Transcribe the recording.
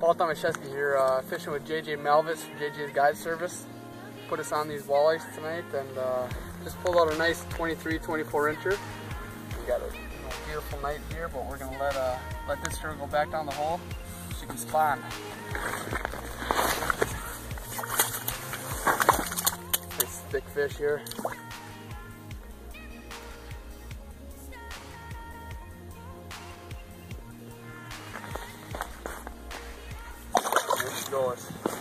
Paul Tomaszewski here, uh, fishing with JJ Malvitz from JJ's Guide Service. Put us on these walleyes tonight and uh, just pulled out a nice 23, 24 incher. We got a you know, beautiful night here, but we're gonna let uh, let this girl go back down the hole. So she can spawn. Nice thick fish here. yours.